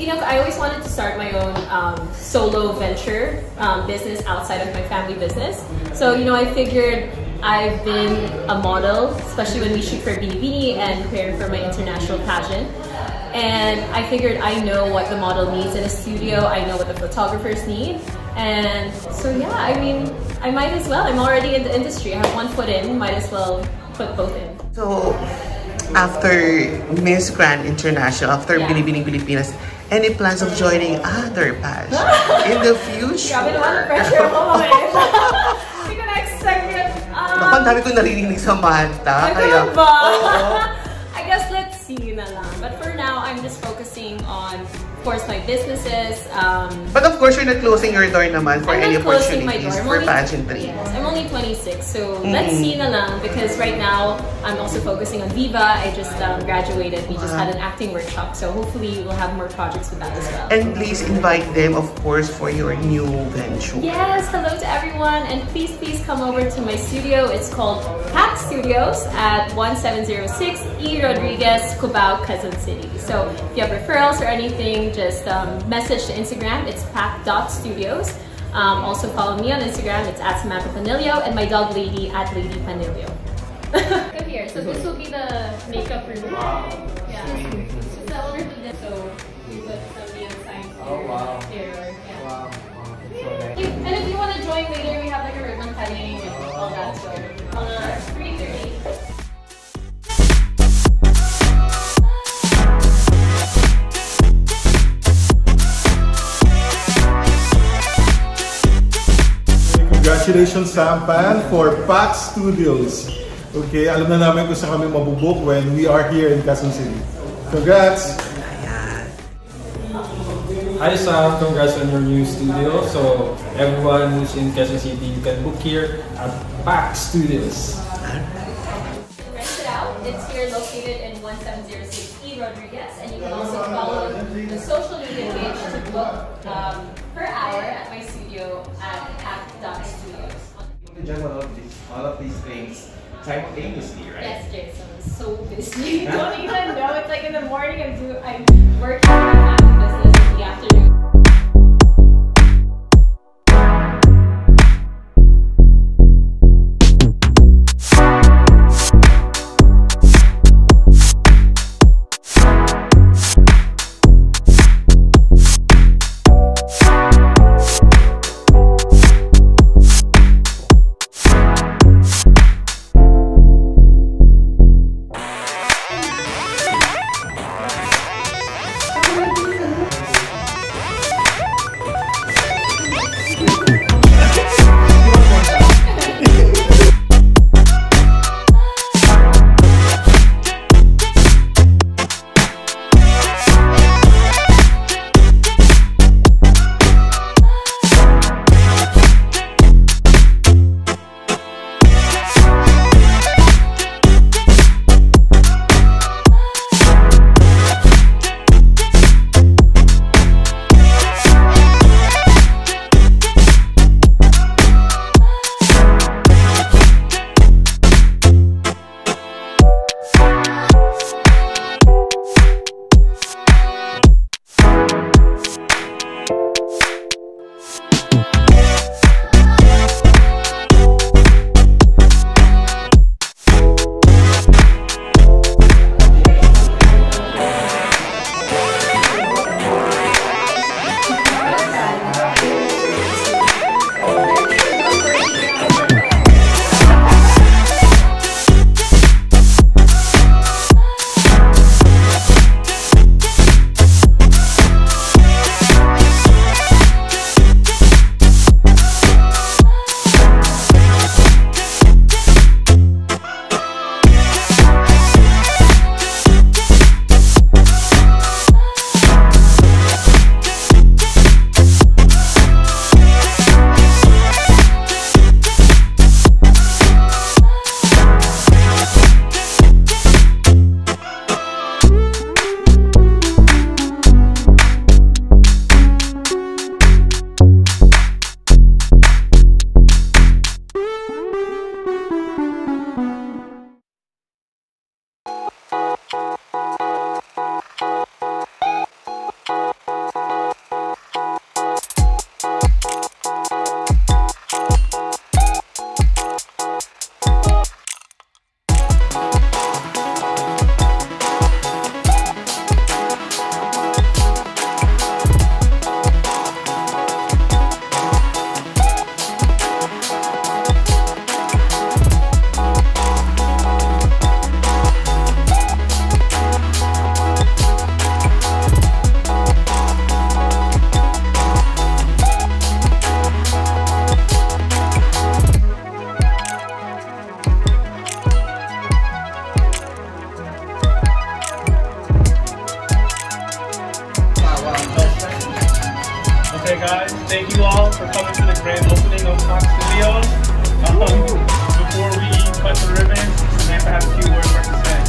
you know, I always wanted to start my own um, solo venture um, business outside of my family business. So, you know, I figured I've been a model, especially when we shoot for Binibini and preparing for my international pageant. And I figured I know what the model needs in a studio, I know what the photographers need. And so, yeah, I mean, I might as well. I'm already in the industry. I have one foot in, might as well put both in. So, after Miss Grand International, after Yeah. Binibining Pilipinas, any plans of joining other pads in the future? Grabe naman pressure ko eh. Hindi ko na-expect yun. Um, Naku, ang dami kong narinig sa Manta. Ba? Oo. I guess let's see na lang. But for now, I'm just focusing on, of course, my businesses. Um, But of course, you're not closing your door naman for I'm any not closing my opportunities for only- pageantry. Yes, I'm only 26, so Mm. let's see na lang because right now I'm also focusing on Viva. I just um, graduated. We just had an acting workshop, so hopefully we'll have more projects with that as well. And please invite them, of course, for your new venture. Yes, hello to everyone, and please, please come over to my studio. It's called Pak Studios at 1706 E. Rodriguez, Cubao, Quezon City. So if you have referrals or anything, just um, message to Instagram. It's pak.studios. Um, also follow me on Instagram. It's at Samantha Panlilio, and my dog Lady at Lady Panlilio. Come here. So this will be the makeup room. Yeah. Congratulations, Sampan, for Pack Studios. Okay, alam na namin kung saan kami mabubuk when we are here in Quezon City. Congrats! Hi Sam, congrats on your new studio. So everyone who's in Quezon City, you can book here at Pack Studios. Juggle all of these, all of these things simultaneously, right? Yes, Jason. So busy. You don't even know. It's like in the morning I'm do I'm working guys. Thank you all for coming to the grand opening of Fox Studios. Um, before we cut the ribbon, Samantha has a few words for to say.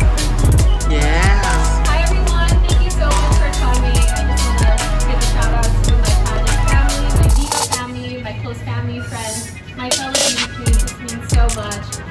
Yes. Hi everyone. Thank you so much for coming. I just want to give a shout out to my Planet family, my Viva family, my close family, friends, my fellow YouTubers. This means so much.